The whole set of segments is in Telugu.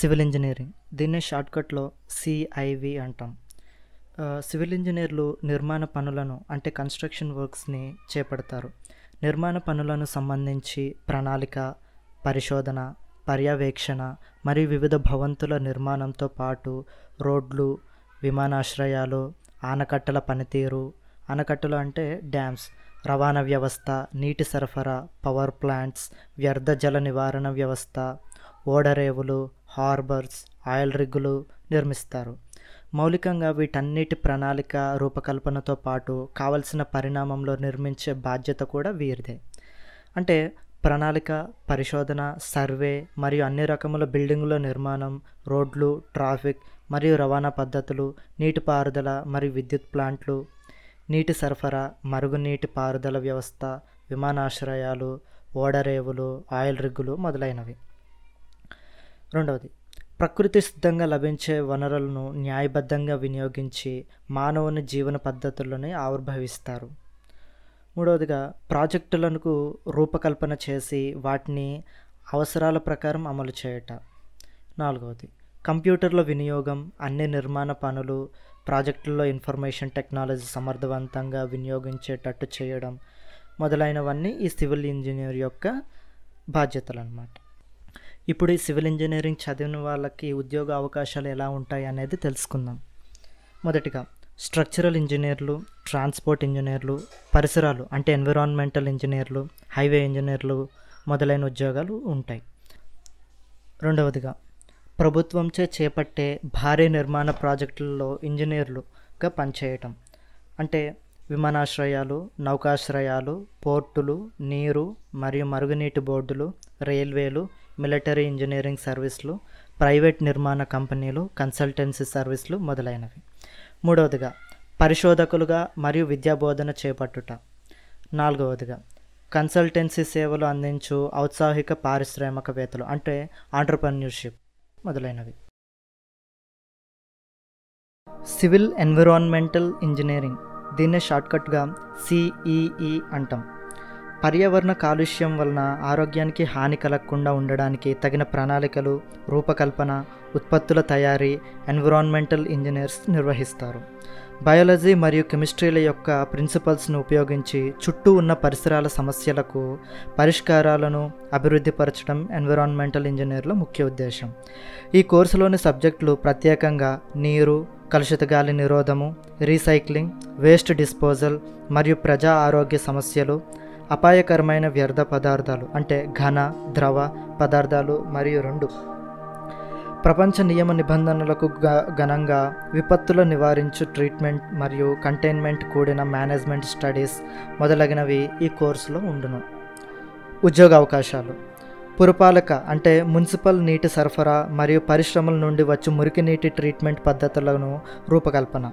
Civil engineering. దీన్నే షార్ట్కట్లో సిఐవి అంటాం. సివిల్ ఇంజనీర్లు నిర్మాణ పనులను అంటే కన్స్ట్రక్షన్ వర్క్స్ని చేపడతారు. నిర్మాణ పనులను సంబంధించి ప్రణాళిక పరిశోధన పర్యవేక్షణ మరియు వివిధ భవంతుల నిర్మాణంతో పాటు రోడ్లు విమానాశ్రయాలు ఆనకట్టల పనితీరు ఆనకట్టలు అంటే డ్యామ్స్ రవాణా వ్యవస్థ నీటి సరఫరా పవర్ ప్లాంట్స్ వ్యర్థ జల నివారణ వ్యవస్థ ఓడరేవులు హార్బర్స్ ఆయిల్ రిగ్గులు నిర్మిస్తారు. మౌలికంగా వీటన్నిటి ప్రణాళిక రూపకల్పనతో పాటు కావలసిన పరిణామంలో నిర్మించే బాధ్యత కూడా వీరిదే. అంటే ప్రణాళిక పరిశోధన సర్వే మరియు అన్ని రకముల బిల్డింగుల నిర్మాణం రోడ్లు ట్రాఫిక్ మరియు రవాణా పద్ధతులు నీటిపారుదల మరియు విద్యుత్ ప్లాంట్లు నీటి సరఫరా మరుగునీటి పారుదల వ్యవస్థ విమానాశ్రయాలు ఓడరేవులు ఆయిల్ రిగ్గులు మొదలైనవి. రెండవది ప్రకృతి సిద్ధంగా లభించే వనరులను న్యాయబద్ధంగా వినియోగించి మానవుని జీవన పద్ధతులని ఆవిర్భవిస్తారు. మూడవదిగా ప్రాజెక్టులకు రూపకల్పన చేసి వాటిని అవసరాల ప్రకారం అమలు చేయట. నాలుగవది కంప్యూటర్ల వినియోగం అన్ని నిర్మాణ పనులు ప్రాజెక్టుల్లో ఇన్ఫర్మేషన్ టెక్నాలజీ సమర్థవంతంగా వినియోగించేటట్టు చేయడం మొదలైనవన్నీ ఈ సివిల్ ఇంజనీర్ యొక్క బాధ్యతలు అన్నమాట ఇప్పుడు ఈ సివిల్ ఇంజనీరింగ్ చదివిన వాళ్ళకి ఉద్యోగ అవకాశాలు ఎలా ఉంటాయి అనేది తెలుసుకుందాం. మొదటిగా స్ట్రక్చరల్ ఇంజనీర్లు ట్రాన్స్పోర్ట్ ఇంజనీర్లు పరిసరాలు అంటే ఎన్విరాన్మెంటల్ ఇంజనీర్లు హైవే ఇంజనీర్లు మొదలైన ఉద్యోగాలు ఉంటాయి. రెండవదిగా ప్రభుత్వంచే చేపట్టే భారీ నిర్మాణ ప్రాజెక్టులలో ఇంజనీర్లుగా పనిచేయటం. అంటే విమానాశ్రయాలు నౌకాశ్రయాలు పోర్టులు నీరు మరియు మరుగునీటి బోర్డులు రైల్వేలు మిలిటరీ ఇంజనీరింగ్ సర్వీసులు ప్రైవేట్ నిర్మాణ కంపెనీలు కన్సల్టెన్సీ సర్వీసులు మొదలైనవి. మూడవదిగా పరిశోధకులుగా మరియు విద్యాబోధన చేపట్టుట. నాలుగవదిగా కన్సల్టెన్సీ సేవలు అందించు ఔత్సాహిక పారిశ్రామికవేత్తలు అంటే ఆంటర్ప్రన్యూర్షిప్ మొదలైనవి. సివిల్ ఎన్విరాన్మెంటల్ ఇంజనీరింగ్ దీన్నే షార్ట్కట్గా సిఈఈ అంటాం. పర్యావరణ కాలుష్యం వలన ఆరోగ్యానికి హాని కలగకుండా ఉండడానికి తగిన ప్రణాళికలు రూపకల్పన ఉత్పత్తుల తయారీ ఎన్విరాన్మెంటల్ ఇంజనీర్స్ నిర్వహిస్తారు. బయాలజీ మరియు కెమిస్ట్రీల యొక్క ప్రిన్సిపల్స్ను ఉపయోగించి చుట్టూ ఉన్న పరిసరాల సమస్యలకు పరిష్కారాలను అభివృద్ధిపరచడం ఎన్విరాన్మెంటల్ ఇంజనీర్ల ముఖ్య ఉద్దేశం. ఈ కోర్సులోని సబ్జెక్టులు ప్రత్యేకంగా నీరు కలుషిత గాలి నిరోధము రీసైక్లింగ్ వేస్ట్ డిస్పోజల్ మరియు ప్రజా ఆరోగ్య సమస్యలు అపాయకరమైన వ్యర్థ పదార్థాలు అంటే ఘన ద్రవ పదార్థాలు మరియు రెండు. ప్రపంచ నియమ నిబంధనలకు ఘనంగా విపత్తుల నివారించు ట్రీట్మెంట్ మరియు కంటైన్మెంట్ కూడిన మేనేజ్మెంట్ స్టడీస్ మొదలగినవి ఈ కోర్సులో ఉండును. ఉద్యోగ అవకాశాలు. పురపాలక అంటే మున్సిపల్ నీటి సరఫరా మరియు పరిశ్రమల నుండి వచ్చి మురికి నీటి ట్రీట్మెంట్ పద్ధతులను రూపకల్పన.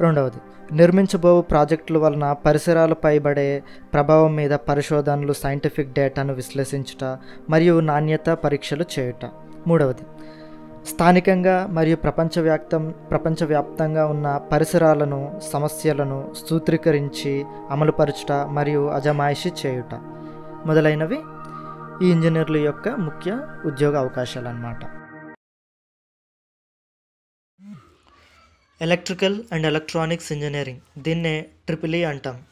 రెండవది నిర్మించబో ప్రాజెక్టుల వలన పరిసరాలపై పడే ప్రభావం మీద పరిశోధనలు సైంటిఫిక్ డేటాను విశ్లేషించుట మరియు నాణ్యత పరీక్షలు చేయుట. మూడవది స్థానికంగా మరియు ప్రపంచవ్యాప్తం ప్రపంచవ్యాప్తంగా ఉన్న పరిసరాలను సమస్యలను సూత్రీకరించి అమలుపరచుట మరియు అజమాయిషి చేయుట. మొదలైనవి ఈ ఇంజనీర్ల యొక్క ముఖ్య ఉద్యోగ అవకాశాలు అన్నమాట ఎలక్ట్రికల్ అండ్ ఎలక్ట్రానిక్స్ ఇంజనీరింగ్. దీన్నే ట్రిపుల్ ఈ అంటాం.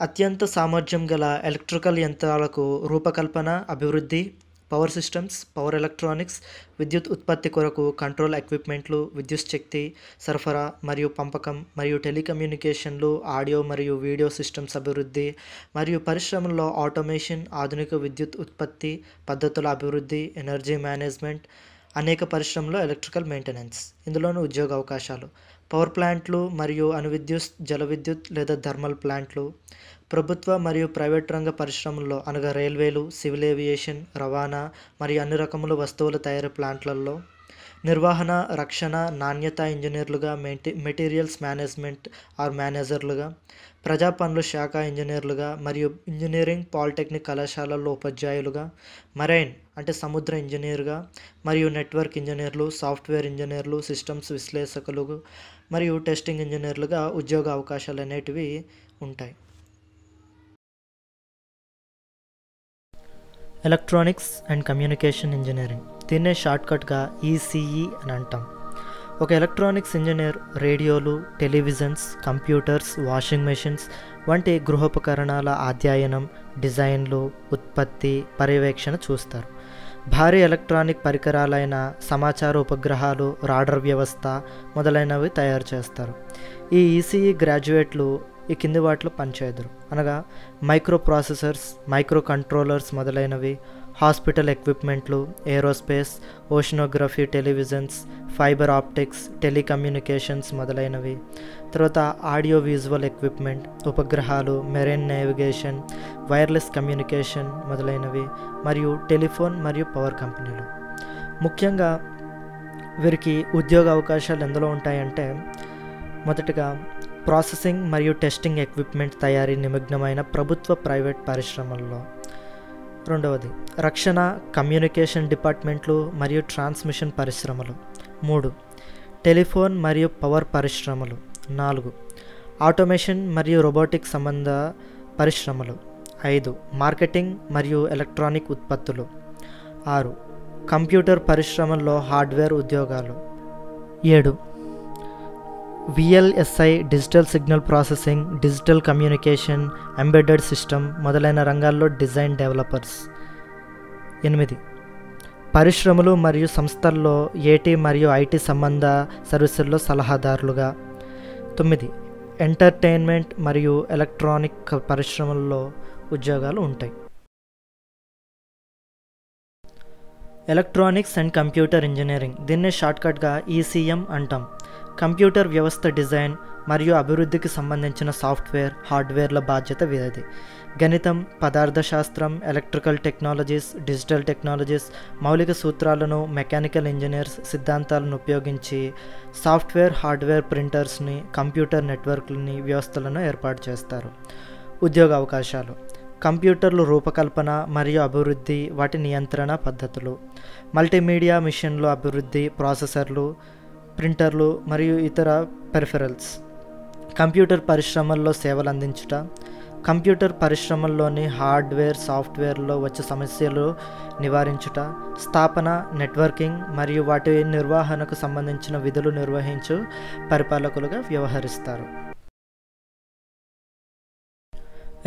అత్యంత సామర్థ్యం గల ఎలక్ట్రికల్ యంత్రాలకు రూపకల్పన అభివృద్ధి పవర్ సిస్టమ్స్ పవర్ ఎలక్ట్రానిక్స్ విద్యుత్ ఉత్పత్తి కొరకు కంట్రోల్ ఎక్విప్మెంట్లు విద్యుత్ శక్తి సరఫరా మరియు పంపకం మరియు టెలికమ్యూనికేషన్లు ఆడియో మరియు వీడియో సిస్టమ్స్ అభివృద్ధి మరియు పరిశ్రమల్లో ఆటోమేషన్ ఆధునిక విద్యుత్ ఉత్పత్తి పద్ధతుల అభివృద్ధి ఎనర్జీ మేనేజ్మెంట్ అనేక పరిశ్రమలో ఎలక్ట్రికల్ మెయింటెనెన్స్. ఇందులోనూ ఉద్యోగ అవకాశాలు. పవర్ ప్లాంట్లు మరియు అణువిద్యుత్ జల విద్యుత్ లేదా థర్మల్ ప్లాంట్లు ప్రభుత్వ మరియు ప్రైవేట్ రంగ పరిశ్రమల్లో అనగా రైల్వేలు సివిల్ ఏవియేషన్ రవాణా మరియు అన్ని రకముల వస్తువుల తయారీ ప్లాంట్లలో నిర్వహణ రక్షణ నాణ్యత ఇంజనీర్లుగా మెటీ మెటీరియల్స్ మేనేజ్మెంట్ ఆర్ మేనేజర్లుగా ప్రజా పనుల శాఖ ఇంజనీర్లుగా మరియు ఇంజనీరింగ్ పాలిటెక్నిక్ కళాశాలల్లో ఉపాధ్యాయులుగా మరైన్ అంటే సముద్ర ఇంజనీర్గా మరియు నెట్వర్క్ ఇంజనీర్లు సాఫ్ట్వేర్ ఇంజనీర్లు సిస్టమ్స్ విశ్లేషకులు మరియు టెస్టింగ్ ఇంజనీర్లుగా ఉద్యోగ అవకాశాలు అనేటివి ఉంటాయి. Electronics and communication engineering. దీన్నే షార్ట్కట్గా ఈసీఈ అని అంటాం. ఒక ఎలక్ట్రానిక్స్ ఇంజనీర్ రేడియోలు టెలివిజన్స్ కంప్యూటర్స్ వాషింగ్ మెషిన్స్ వంటి గృహోపకరణాల అధ్యయనం డిజైన్లు ఉత్పత్తి పర్యవేక్షణ చూస్తారు. భారీ ఎలక్ట్రానిక్ పరికరాలైన సమాచార ఉపగ్రహాలు రాడర్ వ్యవస్థ మొదలైనవి తయారు చేస్తారు. ఈ ఈసీఈ గ్రాడ్యుయేట్లు ఈ కింది వాటిలో పనిచేయదురు. అనగా మైక్రో ప్రాసెసర్స్ మైక్రో కంట్రోలర్స్ మొదలైనవి hospital ఎక్విప్మెంట్లు aerospace oceanography televisions fibre optics telecommunications మొదలైనవి. తర్వాత ఆడియో విజువల్ ఎక్విప్మెంట్ ఉపగ్రహాలు మెరైన్ నేవిగేషన్ వైర్లెస్ కమ్యూనికేషన్ మొదలైనవి మరియు టెలిఫోన్ మరియు పవర్ కంపెనీలు. ముఖ్యంగా వీరికి ఉద్యోగ అవకాశాలు ఎందులో ఉంటాయంటే మొదటగా ప్రాసెసింగ్ మరియు టెస్టింగ్ ఎక్విప్మెంట్ తయారీ నిమగ్నమైన ప్రభుత్వ ప్రైవేట్ పరిశ్రమల్లో. రెండవది రక్షణ కమ్యూనికేషన్ డిపార్ట్మెంట్లు మరియు ట్రాన్స్మిషన్ పరిశ్రమలు. మూడు టెలిఫోన్ మరియు పవర్ పరిశ్రమలు. నాలుగు ఆటోమేషన్ మరియు రోబోటిక్ సంబంధ పరిశ్రమలు. ఐదు మార్కెటింగ్ మరియు ఎలక్ట్రానిక్ ఉత్పత్తులు. ఆరు కంప్యూటర్ పరిశ్రమల్లో హార్డ్వేర్ ఉద్యోగాలు. ఏడు VLSI digital signal processing digital communication embedded system మొదలైన రంగాల్లో డిజైన్ డెవలపర్స్. ఎనిమిది. పరిశ్రమలు మరియు సంస్థల్లో ఏటీ మరియు ఐటీ సంబంధ సర్వీసుల్లో సలహాదారులుగా. తొమ్మిది. ఎంటర్టైన్మెంట్ మరియు ఎలక్ట్రానిక్ పరిశ్రమల్లో ఉద్యోగాలు ఉంటాయి. Electronics and computer engineering. దీన్నే షార్ట్కట్గా ఈసీఎం అంటాం. కంప్యూటర్ వ్యవస్థ డిజైన్ మరియు అభివృద్ధికి సంబంధించిన సాఫ్ట్వేర్ హార్డ్వేర్ల బాధ్యత వీరిది. గణితం పదార్థ శాస్త్రం ఎలక్ట్రికల్ టెక్నాలజీస్ డిజిటల్ టెక్నాలజీస్ మౌలిక సూత్రాలను మెకానికల్ ఇంజనీర్స్ సిద్ధాంతాలను ఉపయోగించి సాఫ్ట్వేర్ హార్డ్వేర్ ప్రింటర్స్ని కంప్యూటర్ నెట్వర్క్లని వ్యవస్థలను ఏర్పాటు చేస్తారు. ఉద్యోగ అవకాశాలు. కంప్యూటర్లు రూపకల్పన మరియు అభివృద్ధి వాటి నియంత్రణ పద్ధతులు. మల్టీమీడియా మిషన్లు అభివృద్ధి ప్రాసెసర్లు ప్రింటర్లు మరియు ఇతర పెరిఫెరల్స్. కంప్యూటర్ పరిశ్రమల్లో సేవలు అందించుట కంప్యూటర్ పరిశ్రమల్లోని హార్డ్వేర్ సాఫ్ట్వేర్లో వచ్చే సమస్యలు నివారించుట స్థాపన నెట్వర్కింగ్ మరియు వాటి నిర్వహణకు సంబంధించిన విధులు నిర్వహించు పరిపాలకులుగా వ్యవహరిస్తారు.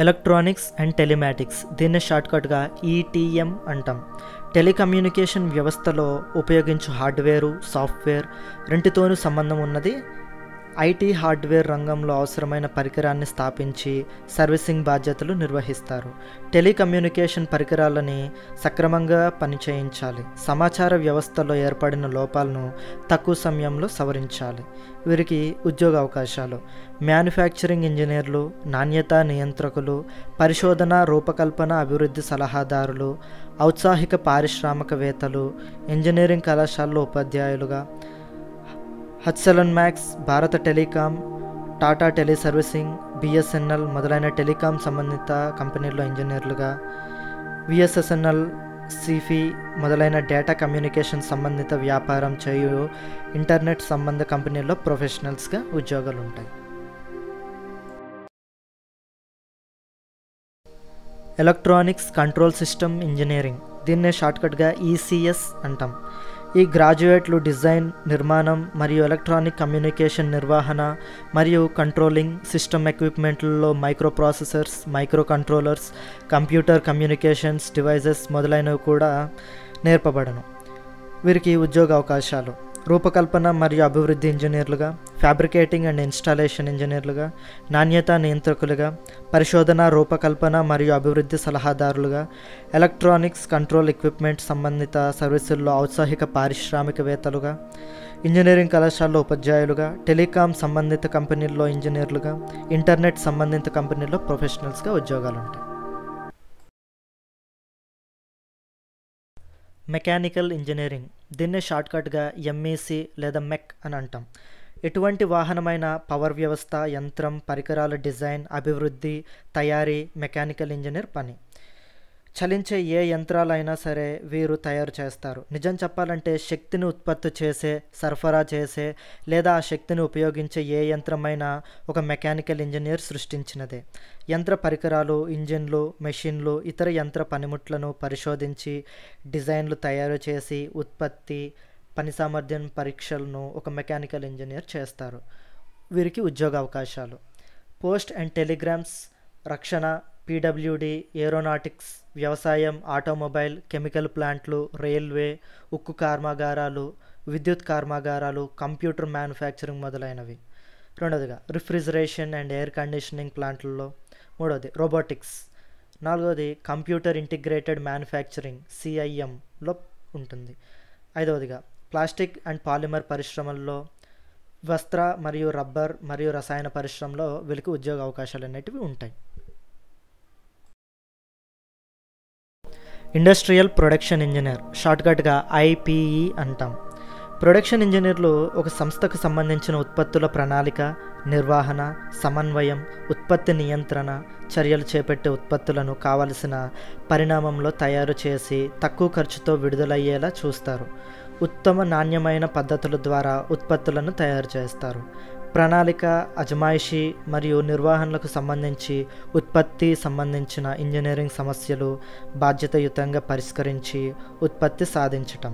ఎలక్ట్రానిక్స్ అండ్ టెలిమాటిక్స్ దీన్ని షార్ట్కట్గా ఈటీఎం అంటాం. టెలికమ్యూనికేషన్ వ్యవస్థలో ఉపయోగించు హార్డ్వేరు సాఫ్ట్వేర్ రెంటితోనూ సంబంధం ఉన్నది. ఐటీ హార్డ్వేర్ రంగంలో అవసరమైన పరికరాన్ని స్థాపించి సర్వీసింగ్ బాధ్యతలు నిర్వహిస్తారు. టెలికమ్యూనికేషన్ పరికరాలని సక్రమంగా పనిచేయించాలి. సమాచార వ్యవస్థలో ఏర్పడిన లోపాలను తక్కువ సమయంలో సవరించాలి. వీరికి ఉద్యోగ అవకాశాలు. మ్యానుఫ్యాక్చరింగ్ ఇంజనీర్లు నాణ్యత నియంత్రకులు పరిశోధన రూపకల్పన అభివృద్ధి సలహాదారులు ఔత్సాహిక పారిశ్రామికవేత్తలు ఇంజనీరింగ్ కళాశాలలో ఉపాధ్యాయులుగా Hutchison Max Bharat telecom Tata teleservicing BSNL మొదలైన టెలికాం సంబంధిత కంపెనీల్లో ఇంజనీర్లుగా విఎస్ఎస్ఎన్ఎల్ సిఫీ మొదలైన డేటా కమ్యూనికేషన్ సంబంధిత వ్యాపారం చేయు ఇంటర్నెట్ సంబంధ కంపెనీల్లో ప్రొఫెషనల్స్గా ఉద్యోగాలు ఉంటాయి ఎలక్ట్రానిక్స్ కంట్రోల్ సిస్టమ్ ఇంజనీరింగ్. దీన్నే షార్ట్కట్గా ఈసీఎస్ అంటాం. ఈ గ్రాడ్యుయేట్లు డిజైన్ నిర్మాణం మరియు ఎలక్ట్రానిక్ కమ్యూనికేషన్ నిర్వహణ మరియు controlling system ఎక్విప్మెంట్లలో micro processors micro controllers computer communications devices మొదలైనవి కూడా నేర్పబడను. వీరికి ఉద్యోగ అవకాశాలు రూపకల్పన మరియు అభివృద్ధి ఇంజనీర్లుగా ఫ్యాబ్రికేటింగ్ అండ్ ఇన్స్టాలేషన్ ఇంజనీర్లుగా నాణ్యత నియంత్రకులుగా పరిశోధన రూపకల్పన మరియు అభివృద్ధి సలహాదారులుగా ఎలక్ట్రానిక్స్ కంట్రోల్ ఎక్విప్మెంట్ సంబంధిత సర్వీసుల్లో ఔత్సాహిక పారిశ్రామికవేత్తలుగా ఇంజనీరింగ్ కళాశాలలో ఉపాధ్యాయులుగా టెలికాం సంబంధిత కంపెనీల్లో ఇంజనీర్లుగా ఇంటర్నెట్ సంబంధిత కంపెనీల్లో ప్రొఫెషనల్స్గా ఉద్యోగాలు ఉంటాయి మెకానికల్ ఇంజనీరింగ్ దీన్నే షార్ట్కట్గా ఎంఏసి లేదా మెక్ అని అంటాం. ఎటువంటి వాహనమైన పవర్ వ్యవస్థ యంత్రం పరికరాల డిజైన్ అభివృద్ధి తయారీ మెకానికల్ ఇంజనీర్ పని. చలించే ఏ యంత్రాలైనా సరే వీరు తయారు చేస్తారు. నిజం చెప్పాలంటే శక్తిని ఉత్పత్తి చేసే సరఫరా చేసే లేదా ఆ శక్తిని ఉపయోగించే ఏ యంత్రమైనా ఒక మెకానికల్ ఇంజనీర్ సృష్టించినదే. యంత్ర పరికరాలు ఇంజిన్లు మెషిన్లు ఇతర యంత్ర పనిముట్లను పరిశోధించి డిజైన్లు తయారు చేసి ఉత్పత్తి పని సామర్థ్యం పరీక్షలను ఒక మెకానికల్ ఇంజనీర్ చేస్తారు. వీరికి ఉద్యోగ అవకాశాలు పోస్ట్ అండ్ టెలిగ్రామ్స్ రక్షణ పీడబ్ల్యూడి ఏరోనాటిక్స్ వ్యవసాయం ఆటోమొబైల్ కెమికల్ ప్లాంట్లు రైల్వే ఉక్కు కర్మాగారాలు విద్యుత్ కర్మాగారాలు కంప్యూటర్ మ్యానుఫ్యాక్చరింగ్ మొదలైనవి. రెండవదిగా రిఫ్రిజరేషన్ అండ్ ఎయిర్ కండిషనింగ్ ప్లాంట్లలో. మూడవది రోబోటిక్స్. నాలుగవది కంప్యూటర్ ఇంటిగ్రేటెడ్ మ్యానుఫ్యాక్చరింగ్ సిఐఎంలో ఉంటుంది. ఐదవదిగా ప్లాస్టిక్ అండ్ పాలిమర్ పరిశ్రమల్లో వస్త్ర మరియు రబ్బర్ మరియు రసాయన పరిశ్రమలో వీళ్ళకి ఉద్యోగ అవకాశాలు అనేటివి ఉంటాయి. ఇండస్ట్రియల్ ప్రొడక్షన్ ఇంజనీర్ షార్ట్కట్గా ఐపీఈ అంటాం. ప్రొడక్షన్ ఇంజనీర్లు ఒక సంస్థకు సంబంధించిన ఉత్పత్తుల ప్రణాళిక నిర్వహణ సమన్వయం ఉత్పత్తి నియంత్రణ చర్యలు చేపట్టే ఉత్పత్తులను కావలసిన పరిణామంలో తయారు చేసి తక్కువ ఖర్చుతో విడుదలయ్యేలా చూస్తారు. ఉత్తమ నాణ్యమైన పద్ధతుల ద్వారా ఉత్పత్తులను తయారు చేస్తారు. ప్రణాళిక అజమాయిషి మరియు నిర్వహణలకు సంబంధించి ఉత్పత్తి సంబంధించిన ఇంజనీరింగ్ సమస్యలు బాధ్యతయుతంగా పరిష్కరించి ఉత్పత్తి సాధించటం.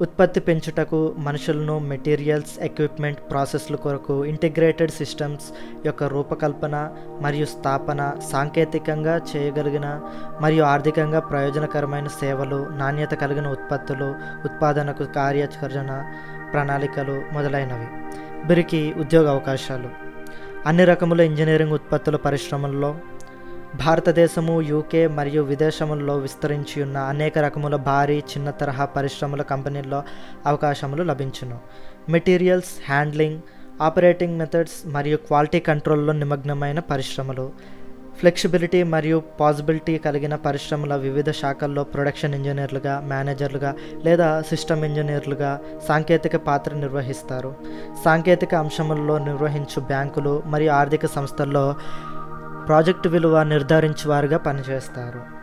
ఉత్పత్తి పెంచుటకు మనుషులను మెటీరియల్స్ ఎక్విప్మెంట్ ప్రాసెస్ల కొరకు ఇంటిగ్రేటెడ్ సిస్టమ్స్ యొక్క రూపకల్పన మరియు స్థాపన సాంకేతికంగా చేయగలిగిన మరియు ఆర్థికంగా ప్రయోజనకరమైన సేవలు నాణ్యత కలిగిన ఉత్పత్తులు ఉత్పాదనకు కార్యాచరణ ప్రణాళికలు మొదలైనవి. వీరికి ఉద్యోగ అవకాశాలు. అన్ని రకముల ఇంజనీరింగ్ ఉత్పత్తుల పరిశ్రమల్లో భారతదేశము యూకే మరియు విదేశముల్లో విస్తరించి ఉన్న అనేక రకముల భారీ చిన్న తరహా పరిశ్రమల కంపెనీల్లో అవకాశములు లభించును. మెటీరియల్స్ హ్యాండ్లింగ్ ఆపరేటింగ్ మెథడ్స్ మరియు క్వాలిటీ కంట్రోల్లో నిమగ్నమైన పరిశ్రమలు ఫ్లెక్సిబిలిటీ మరియు పాజిబిలిటీ కలిగిన పరిశ్రమల వివిధ శాఖల్లో ప్రొడక్షన్ ఇంజనీర్లుగా మేనేజర్లుగా లేదా సిస్టమ్ ఇంజనీర్లుగా సాంకేతిక పాత్ర నిర్వహిస్తారు. సాంకేతిక అంశముల్లో నిర్వహించు బ్యాంకులు మరియు ఆర్థిక సంస్థల్లో ప్రాజెక్టు విలువ నిర్ధారించేవారుగా పనిచేస్తారు.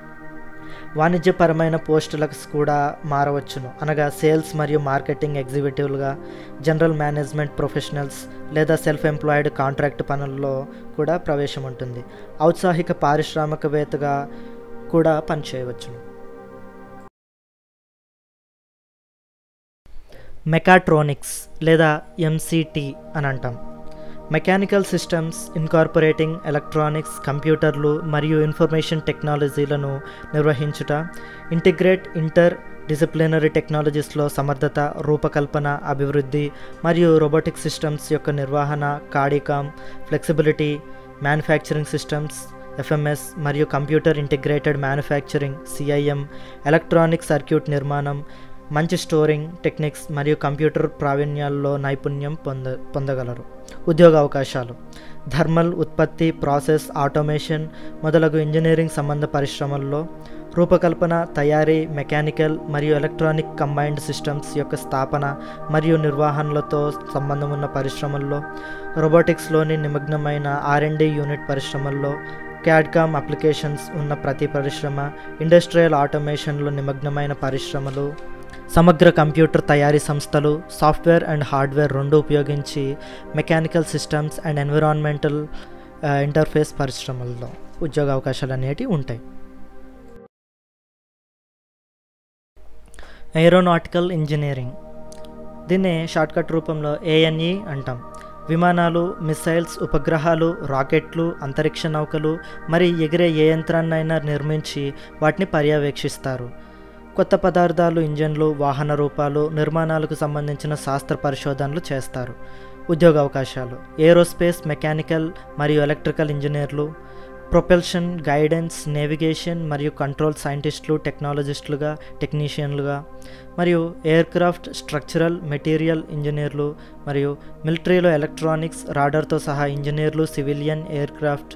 వాణిజ్యపరమైన పోస్టులకు కూడా మారవచ్చును. అనగా సేల్స్ మరియు మార్కెటింగ్ ఎగ్జిక్యూటివ్లుగా జనరల్ మేనేజ్మెంట్ ప్రొఫెషనల్స్ లేదా సెల్ఫ్ ఎంప్లాయిడ్ కాంట్రాక్ట్ పనుల్లో కూడా ప్రవేశం ఉంటుంది ఔత్సాహిక పారిశ్రామికవేత్తగా కూడా పనిచేయవచ్చును. మెకాట్రానిక్స్ లేదా ఎంసీటీ అని అంటాం మెకానికల్ సిస్టమ్స్ ఇన్కార్పొరేటింగ్ ఎలక్ట్రానిక్స్ కంప్యూటర్లు మరియు ఇన్ఫర్మేషన్ టెక్నాలజీలను నిర్వహించుట ఇంటిగ్రేట్ ఇంటర్ డిసిప్లినరీ టెక్నాలజీస్లో సమర్థత రూపకల్పన అభివృద్ధి మరియు రోబోటిక్ సిస్టమ్స్ యొక్క నిర్వహణ CAD CAM flexibility manufacturing systems FMS మరియు computer integrated manufacturing CIM electronic circuit నిర్మాణం మంచి స్టోరింగ్ టెక్నిక్స్ మరియు కంప్యూటర్ ప్రావీణ్యాల్లో నైపుణ్యం పొంద పొందగలరు. ఉద్యోగ అవకాశాలు. థర్మల్ ఉత్పత్తి ప్రాసెస్ ఆటోమేషన్ మొదలగు ఇంజనీరింగ్ సంబంధ పరిశ్రమల్లో రూపకల్పన తయారీ మెకానికల్ మరియు ఎలక్ట్రానిక్ కంబైన్డ్ సిస్టమ్స్ యొక్క స్థాపన మరియు నిర్వహణలతో సంబంధం ఉన్న పరిశ్రమల్లో రోబోటిక్స్లోని నిమగ్నమైన ఆర్ఎండి యూనిట్ పరిశ్రమల్లో క్యాడ్కామ్ అప్లికేషన్స్ ఉన్న ప్రతి పరిశ్రమ ఇండస్ట్రియల్ ఆటోమేషన్లో నిమగ్నమైన పరిశ్రమలు సమగ్ర కంప్యూటర్ తయారీ సంస్థలు సాఫ్ట్వేర్ అండ్ హార్డ్వేర్ రెండు ఉపయోగించి mechanical systems and environmental interface పరిశ్రమల్లో ఉద్యోగ అవకాశాలు అనేటివి ఉంటాయి. ఏరోనాటికల్ ఇంజనీరింగ్ దీన్నే షార్ట్కట్ రూపంలో ఏఎన్ఈ అంటాం. విమానాలు మిసైల్స్ ఉపగ్రహాలు రాకెట్లు అంతరిక్ష నౌకలు మరి ఎగిరే ఏ యంత్రాన్నైనా నిర్మించి వాటిని పర్యవేక్షిస్తారు. కొత్త పదార్థాలు ఇంజన్లు వాహన రూపాలు నిర్మాణాలకు సంబంధించిన శాస్త్ర పరిశోధనలు చేస్తారు. ఉద్యోగ అవకాశాలు ఏరోస్పేస్ మెకానికల్ మరియు ఎలక్ట్రికల్ ఇంజనీర్లు ప్రొపెల్షన్ గైడెన్స్ నేవిగేషన్ మరియు కంట్రోల్ సైంటిస్టులు టెక్నాలజిస్టులుగా టెక్నీషియన్లుగా మరియు ఎయిర్క్రాఫ్ట్ స్ట్రక్చరల్ మెటీరియల్ ఇంజనీర్లు మరియు మిలిటరీలో ఎలక్ట్రానిక్స్ రాడర్తో సహా ఇంజనీర్లు సివిలియన్ ఎయిర్క్రాఫ్ట్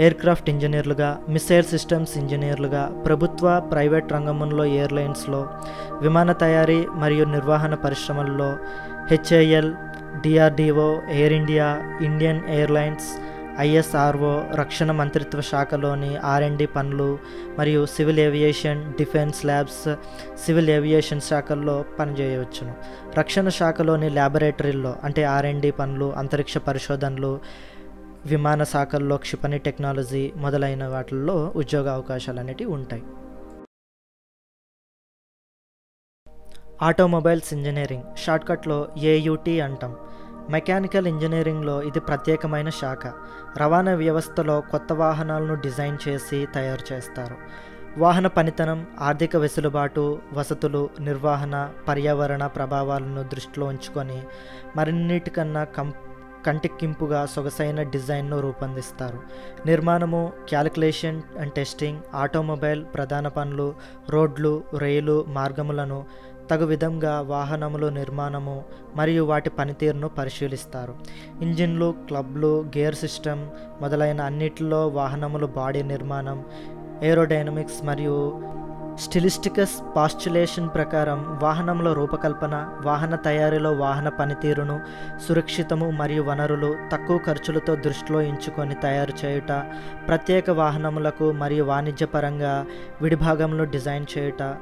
ఎయిర్క్రాఫ్ట్ ఇంజనీర్లుగా మిసైల్ సిస్టమ్స్ ఇంజనీర్లుగా ప్రభుత్వ ప్రైవేట్ రంగంలో ఎయిర్లైన్స్లో విమాన తయారీ మరియు నిర్వహణ పరిశ్రమల్లో HAL DRDO Air India Indian Airlines ISRO రక్షణ మంత్రిత్వ శాఖలోని ఆర్ఎండి పనులు మరియు civil aviation defence labs civil aviation శాఖల్లో పనిచేయవచ్చును. రక్షణ శాఖలోని ల్యాబొరేటరీల్లో అంటే ఆర్ఎండి పనులు అంతరిక్ష పరిశోధనలు విమాన శాఖల్లో క్షిపణి టెక్నాలజీ మొదలైన వాటిల్లో ఉద్యోగ అవకాశాలు అనేటివి ఉంటాయి. ఆటోమొబైల్స్ ఇంజనీరింగ్ షార్ట్కట్లో ఏయుటి అంటాం. మెకానికల్ ఇంజనీరింగ్లో ఇది ప్రత్యేకమైన శాఖ. రవాణా వ్యవస్థలో కొత్త వాహనాలను డిజైన్ చేసి తయారు చేస్తారు. వాహన పనితనం ఆర్థిక వెసులుబాటు వసతులు నిర్వహణ పర్యావరణ ప్రభావాలను దృష్టిలో ఉంచుకొని మరిన్నిటికన్నా కం కంటిక్కింపుగా సొగసైన డిజైన్ను రూపొందిస్తారు. నిర్మాణము క్యాలిక్యులేషన్ అండ్ టెస్టింగ్ ఆటోమొబైల్ ప్రధాన పనులు రోడ్లు రైలు మార్గములను తగు విధంగా వాహనములు నిర్మాణము మరియు వాటి పనితీరును పరిశీలిస్తారు. ఇంజిన్లు క్లబ్లు గేర్ సిస్టమ్ మొదలైన అన్నిటిలో వాహనములు బాడీ నిర్మాణం ఏరోడైనమిక్స్ మరియు స్టిలిస్టికస్ పాస్చులేషన్ ప్రకారం వాహనంలో రూపకల్పన వాహన తయారీలో వాహన పనితీరును సురక్షితము మరియు వనరులు తక్కువ ఖర్చులతో దృష్టిలో ఎంచుకొని తయారు చేయుట ప్రత్యేక వాహనములకు మరియు వాణిజ్యపరంగా విడిభాగంలో డిజైన్ చేయుట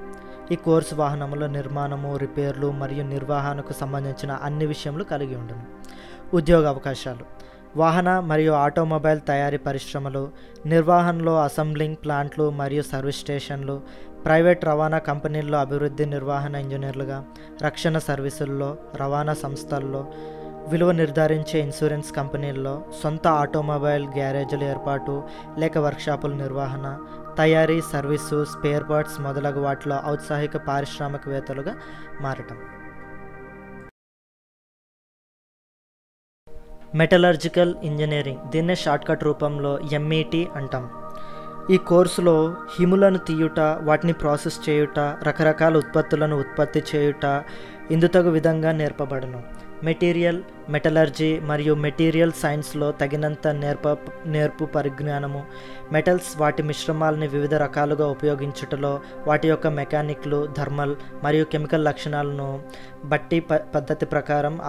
ఈ కోర్సు వాహనముల నిర్మాణము రిపేర్లు మరియు నిర్వహణకు సంబంధించిన అన్ని విషయములు కలిగి ఉండను. ఉద్యోగ అవకాశాలు. వాహన మరియు ఆటోమొబైల్ తయారీ పరిశ్రమలు నిర్వహణలో అసెంబ్లింగ్ ప్లాంట్లు మరియు సర్వీస్ స్టేషన్లు ప్రైవేట్ రవాణా కంపెనీల్లో అభివృద్ధి నిర్వహణ ఇంజనీర్లుగా రక్షణ సర్వీసుల్లో రవాణా సంస్థల్లో విలువ నిర్ధారించే ఇన్సూరెన్స్ కంపెనీల్లో సొంత ఆటోమొబైల్ గ్యారేజీల ఏర్పాటు లేక వర్క్షాపుల నిర్వహణ తయారీ సర్వీసు స్పేర్ పార్ట్స్ మొదలగు వాటిలో ఔత్సాహిక పారిశ్రామికవేత్తలుగా మారటం. మెటలర్జికల్ ఇంజనీరింగ్ దీన్నే షార్ట్కట్ రూపంలో ఎంఈటి అంటాం. ఈ కోర్సులో హిములను తీయుట వాటిని ప్రాసెస్ చేయుట రకరకాల ఉత్పత్తులను ఉత్పత్తి చేయుట ఇందుతగు విధంగా నేర్పబడును. మెటీరియల్ మెటలర్జీ మరియు మెటీరియల్ సైన్స్లో తగినంత నేర్ప నేర్పు పరిజ్ఞానము మెటల్స్ వాటి మిశ్రమాలని వివిధ రకాలుగా ఉపయోగించుటలో వాటి యొక్క మెకానిక్లు థర్మల్ మరియు కెమికల్ లక్షణాలను బట్టి ప పద్ధతి ప్రకారం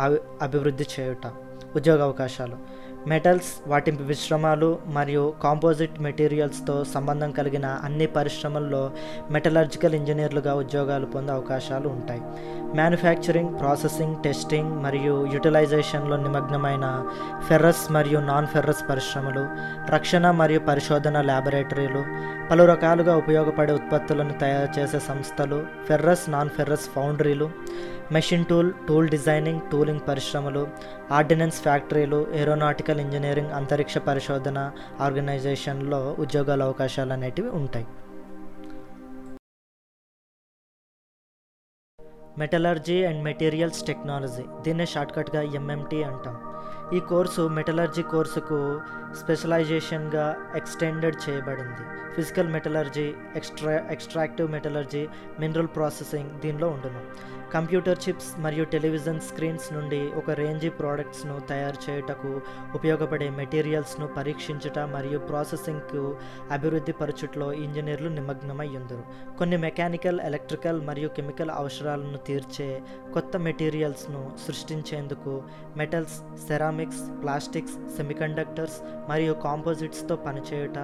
అభివృద్ధి చేయుట ఉద్యోగ అవకాశాలు మెటల్స్ వాటి మిశ్రమాలు మరియు కాంపోజిట్ మెటీరియల్స్తో సంబంధం కలిగిన అన్ని పరిశ్రమల్లో మెటలర్జికల్ ఇంజనీర్లుగా ఉద్యోగాలు పొందే అవకాశాలు ఉంటాయి. మ్యానుఫ్యాక్చరింగ్ ప్రాసెసింగ్ టెస్టింగ్ మరియు యూటిలైజేషన్లో నిమగ్నమైన ఫెర్రస్ మరియు నాన్ ఫెర్రస్ పరిశ్రమలు రక్షణ మరియు పరిశోధన ల్యాబొరేటరీలు పలు రకాలుగా ఉపయోగపడే ఉత్పత్తులను తయారు చేసే సంస్థలు ferrous non ferrous ఫౌండరీలు machine tool tool designing tooling పరిశ్రమలు ఆర్డినెన్స్ ఫ్యాక్టరీలు ఏరోనాటికల్ ఇంజనీరింగ్ అంతరిక్ష పరిశోధన ఆర్గనైజేషన్లో ఉద్యోగాల అవకాశాలు అనేటివి ఉంటాయి. మెటలర్జీ అండ్ మెటీరియల్స్ టెక్నాలజీ దీన్నే షార్ట్కట్గా ఎంఎంటీ అంటాం. ఈ కోర్సు మెటలర్జీ కోర్సుకు స్పెషలైజేషన్గా ఎక్స్టెండెడ్ చేయబడింది. Physical metallurgy extra extractive metallurgy mineral processing దీనిలో ఉండును. కంప్యూటర్ చిప్స్ మరియు టెలివిజన్ స్క్రీన్స్ నుండి ఒక రేంజి ప్రోడక్ట్స్ను తయారు చేయుటకు ఉపయోగపడే మెటీరియల్స్ను పరీక్షించుట మరియు ప్రాసెసింగ్కు అభివృద్ధి పరచుట్లో ఇంజనీర్లు నిమగ్నమై ఉందరు కొన్ని మెకానికల్ ఎలక్ట్రికల్ మరియు కెమికల్ అవసరాలను తీర్చే కొత్త మెటీరియల్స్ను సృష్టించేందుకు మెటల్స్ సెరామిక్స్ ప్లాస్టిక్స్ సెమీకండక్టర్స్ మరియు కాంపోజిట్స్తో పనిచేయుట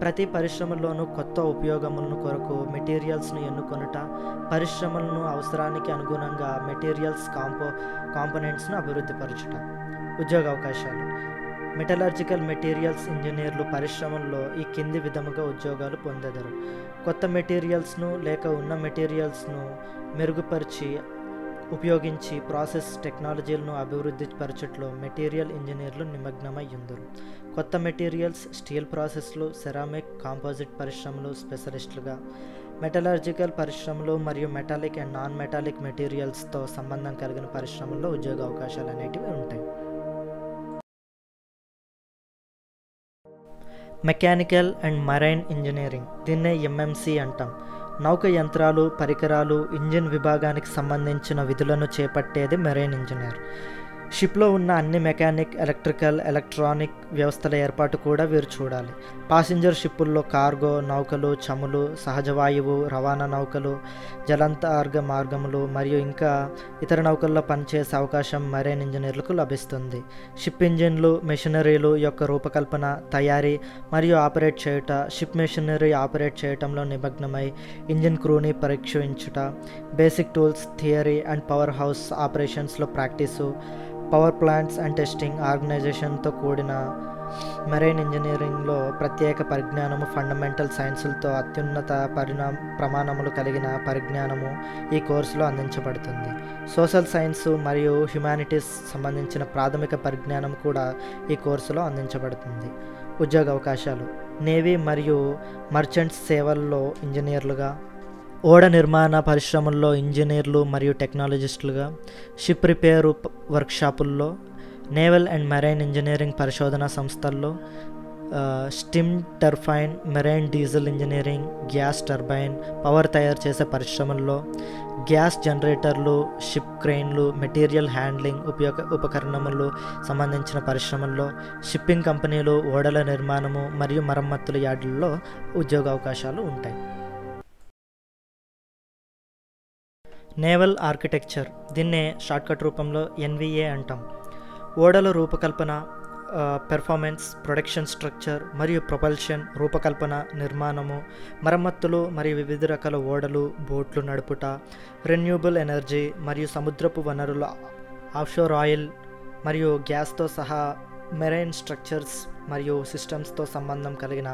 ప్రతి పరిశ్రమలోనూ కొత్త ఉపయోగములను కొరకు మెటీరియల్స్ను ఎన్నుకొనుట పరిశ్రమలను అవసరానికి అనుగుణంగా మెటీరియల్స్ కాంపో కాంపోనెంట్స్ను అభివృద్ధిపరచుట. ఉద్యోగ అవకాశాలు మెటలర్జికల్ మెటీరియల్స్ ఇంజనీర్లు పరిశ్రమల్లో ఈ కింది విధముగా ఉద్యోగాలు పొందెదరు. కొత్త మెటీరియల్స్ను లేక ఉన్న మెటీరియల్స్ను మెరుగుపరిచి ఉపయోగించి ప్రాసెస్ టెక్నాలజీలను అభివృద్ధి పరచట్లో మెటీరియల్ ఇంజనీర్లు నిమగ్నమై ఉందరు కొత్త మెటీరియల్స్ స్టీల్ ప్రాసెస్లు సెరామిక్ కాంపోజిట్ పరిశ్రమలు స్పెషలిస్టులుగా మెటలర్జికల్ పరిశ్రమలు మరియు మెటాలిక్ అండ్ నాన్ మెటాలిక్ మెటీరియల్స్తో సంబంధం కలిగిన పరిశ్రమల్లో ఉద్యోగ అవకాశాలు అనేటివి ఉంటాయి. మెకానికల్ అండ్ మరైన్ ఇంజనీరింగ్ దీన్నే ఎంఎంసి అంటాం. నౌక యంత్రాలు పరికరాలు ఇంజిన్ విభాగానికి సంబంధించిన విధులను చేపట్టేది మెరైన్ ఇంజనీర్. షిప్లో ఉన్న అన్ని మెకానిక్ ఎలక్ట్రికల్ ఎలక్ట్రానిక్ వ్యవస్థల ఏర్పాటు కూడా వీరు చూడాలి. పాసింజర్ షిప్పుల్లో కార్గో నౌకలు చములు సహజ వాయువు రవాణా నౌకలు జలాంతర్గ మార్గములు మరియు ఇంకా ఇతర నౌకల్లో పనిచేసే అవకాశం మరైన్ ఇంజనీర్లకు లభిస్తుంది. షిప్ ఇంజిన్లు మెషినరీలు యొక్క రూపకల్పన తయారీ మరియు ఆపరేట్ చేయుట షిప్ మెషినరీ ఆపరేట్ చేయటంలో నిమగ్నమై ఇంజిన్ క్రూని పరీక్షించుట basic tools theory and power house ఆపరేషన్స్లో practice power plants and testing ఆర్గనైజేషన్తో కూడిన మెరైన్ ఇంజనీరింగ్లో ప్రత్యేక పరిజ్ఞానము ఫండమెంటల్ సైన్సులతో అత్యున్నత పరిణా ప్రమాణములు కలిగిన పరిజ్ఞానము ఈ కోర్సులో అందించబడుతుంది. సోషల్ సైన్స్ మరియు హ్యుమానిటీస్ సంబంధించిన ప్రాథమిక పరిజ్ఞానం కూడా ఈ కోర్సులో అందించబడుతుంది. ఉద్యోగ అవకాశాలు నేవీ మరియు మర్చెంట్స్ సేవల్లో ఇంజనీర్లుగా ఓడ నిర్మాణ పరిశ్రమల్లో ఇంజనీర్లు మరియు టెక్నాలజిస్టులుగా షిప్ రిపేరు వర్క్షాపుల్లో నేవల్ అండ్ మెరైన్ ఇంజనీరింగ్ పరిశోధన సంస్థల్లో steam turbine marine diesel engineering gas turbine power తయారు చేసే పరిశ్రమల్లో గ్యాస్ జనరేటర్లు షిప్ క్రెయిన్లు మెటీరియల్ హ్యాండ్లింగ్ ఉపయోగ ఉపకరణములు సంబంధించిన పరిశ్రమల్లో షిప్పింగ్ కంపెనీలు ఓడల నిర్మాణము మరియు మరమ్మతుల యార్డుల్లో ఉద్యోగ అవకాశాలు ఉంటాయి. Naval architecture. దీన్నే షార్ట్కట్ రూపంలో ఎన్విఏ అంటాం. ఓడల రూపకల్పన పెర్ఫార్మెన్స్ ప్రొడక్షన్ స్ట్రక్చర్ మరియు ప్రొపల్షన్ రూపకల్పన నిర్మాణము మరమ్మత్తులు మరియు వివిధ రకాల ఓడలు బోట్లు నడుపుట రెన్యూబుల్ ఎనర్జీ మరియు సముద్రపు వనరుల ఆఫ్షోర్ ఆయిల్ మరియు గ్యాస్తో సహా మెరైన్ స్ట్రక్చర్స్ మరియు సిస్టమ్స్తో సంబంధం కలిగిన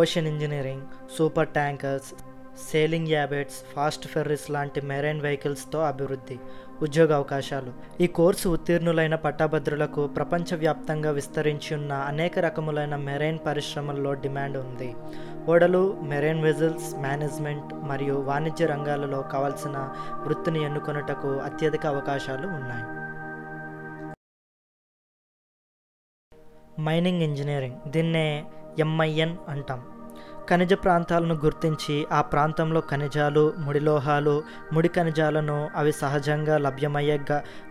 ocean engineering super tankers sailing యాబెట్స్ fast ferries లాంటి మెరైన్ వెహికల్స్తో అభివృద్ధి ఉద్యోగ అవకాశాలు. ఈ కోర్సు ఉత్తీర్ణులైన పట్టభద్రులకు ప్రపంచవ్యాప్తంగా విస్తరించి ఉన్న అనేక రకములైన మెరైన్ పరిశ్రమల్లో డిమాండ్ ఉంది. ఓడలు మెరైన్ వెజల్స్ మేనేజ్మెంట్ మరియు వాణిజ్య రంగాలలో కావాల్సిన వృత్తిని ఎన్నుకొనుటకు అత్యధిక అవకాశాలు ఉన్నాయి. మైనింగ్ ఇంజనీరింగ్ దీన్నే ఎంఐఎన్ అంటాం. ఖనిజ ప్రాంతాలను గుర్తించి ఆ ప్రాంతంలో ఖనిజాలు ముడిలోహాలు ముడి ఖనిజాలను అవి సహజంగా లభ్యమయ్యే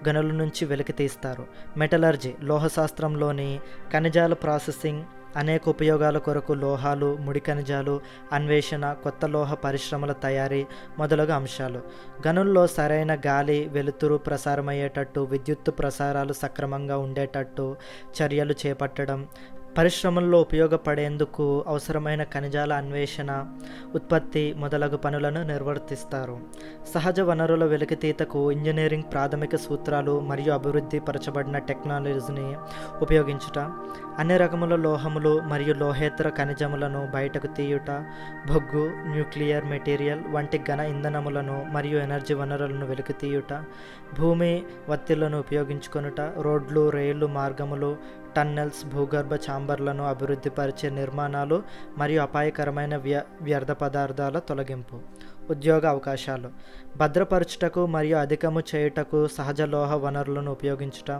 గనుల నుంచి వెలికి తీస్తారు. మెటలర్జీ లోహశాస్త్రంలోని ఖనిజాల ప్రాసెసింగ్ అనేక ఉపయోగాల కొరకు లోహాలు ముడి ఖనిజాలు అన్వేషణ కొత్త లోహ పరిశ్రమల తయారీ మొదలగు అంశాలు. గనుల్లో సరైన గాలి వెలుతురు ప్రసారమయ్యేటట్టు విద్యుత్తు ప్రసారాలు సక్రమంగా ఉండేటట్టు చర్యలు చేపట్టడం పరిశ్రమల్లో ఉపయోగపడేందుకు అవసరమైన ఖనిజాల అన్వేషణ ఉత్పత్తి మొదలగు పనులను నిర్వర్తిస్తారు. సహజ వనరుల వెలికితీతకు ఇంజనీరింగ్ ప్రాథమిక సూత్రాలు మరియు అభివృద్ధి పరచబడిన టెక్నాలజీని ఉపయోగించుట అన్ని రకముల లోహములు మరియు లోహేతర ఖనిజములను బయటకు తీయుట బొగ్గు న్యూక్లియర్ మెటీరియల్ వంటి ఘన ఇంధనములను మరియు ఎనర్జీ వనరులను వెలికితీయుట భూమి వత్తిళ్ళను ఉపయోగించుకొనుట రోడ్లు రైళ్ళు మార్గములు టన్నెల్స్ భూగర్భ ఛాంబర్లను అభివృద్ధిపరిచే నిర్మాణాలు మరియు అపాయకరమైన వ్య వ్యర్థ పదార్థాల తొలగింపు. ఉద్యోగ అవకాశాలు. భద్రపరచుటకు మరియు అధికము చేయుటకు సహజ లోహ వనరులను ఉపయోగించుట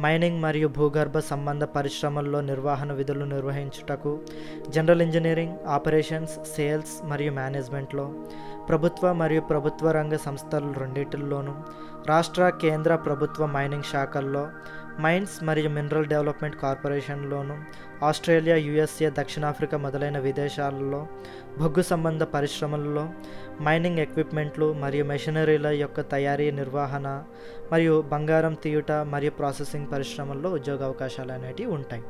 మైనింగ్ మరియు భూగర్భ సంబంధ పరిశ్రమల్లో నిర్వహణ విధులు నిర్వహించుటకు జనరల్ ఇంజనీరింగ్ ఆపరేషన్స్ సేల్స్ మరియు మేనేజ్మెంట్లో ప్రభుత్వ మరియు ప్రభుత్వ రంగ సంస్థలు రెండింటిల్లోనూ రాష్ట్ర కేంద్ర ప్రభుత్వ మైనింగ్ శాఖల్లో మైన్స్ మరియు మినరల్ డెవలప్మెంట్ కార్పొరేషన్లోను ఆస్ట్రేలియా యుఎస్ఏ దక్షిణాఫ్రికా మొదలైన విదేశాలలో బొగ్గు సంబంధ పరిశ్రమల్లో మైనింగ్ ఎక్విప్మెంట్లు మరియు మెషినరీల యొక్క తయారీ నిర్వహణ మరియు బంగారం తీయుట మరియు ప్రాసెసింగ్ పరిశ్రమల్లో ఉద్యోగ అవకాశాలు అనేటివి ఉంటాయి.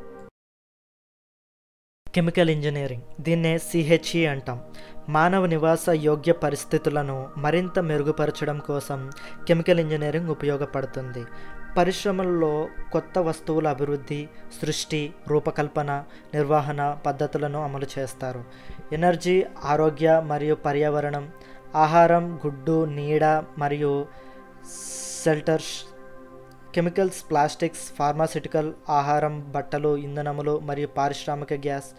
కెమికల్ ఇంజనీరింగ్ దీన్నే సిహెచ్ఈ అంటాం. మానవ నివాస యోగ్య పరిస్థితులను మరింత మెరుగుపరచడం కోసం కెమికల్ ఇంజనీరింగ్ ఉపయోగపడుతుంది. పరిశ్రమల్లో కొత్త వస్తువుల అభివృద్ధి సృష్టి రూపకల్పన నిర్వహణ పద్ధతులను అమలు చేస్తారు. ఎనర్జీ ఆరోగ్య మరియు పర్యావరణం ఆహారం గుడ్డు నీడ మరియు షెల్టర్స్ కెమికల్స్ ప్లాస్టిక్స్ ఫార్మాసిటికల్ ఆహారం బట్టలు ఇంధనములు మరియు పారిశ్రామిక గ్యాస్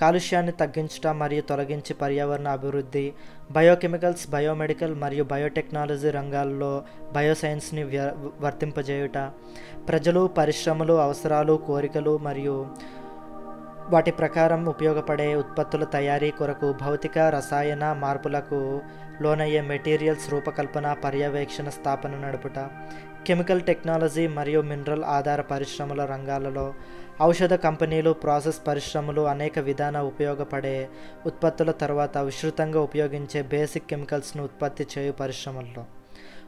కాలుష్యాన్ని తగ్గించడం మరియు తొలగించి పర్యావరణ అభివృద్ధి బయోకెమికల్స్ బయోమెడికల్ మరియు బయోటెక్నాలజీ రంగాల్లో బయోసైన్స్ని వ్య వర్తింపజేయుట ప్రజలు పరిశ్రమలు అవసరాలు కోరికలు మరియు వాటి ప్రకారం ఉపయోగపడే ఉత్పత్తుల తయారీ కొరకు భౌతిక రసాయన మార్పులకు లోనయ్యే మెటీరియల్స్ రూపకల్పన పర్యవేక్షణ స్థాపన నడుపుట కెమికల్ టెక్నాలజీ మరియు మినరల్ ఆధార పరిశ్రమల రంగాలలో ఔషధ కంపెనీలు ప్రాసెస్ పరిశ్రమలు అనేక విధాన ఉపయోగపడే ఉత్పత్తుల తర్వాత విస్తృతంగా ఉపయోగించే బేసిక్ కెమికల్స్ను ఉత్పత్తి చేయు పరిశ్రమల్లో